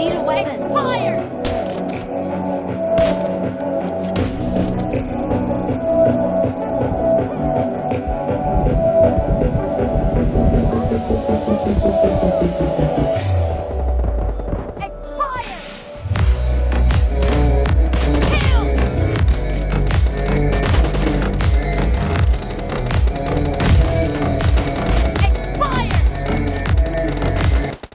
need a weapon. Expired!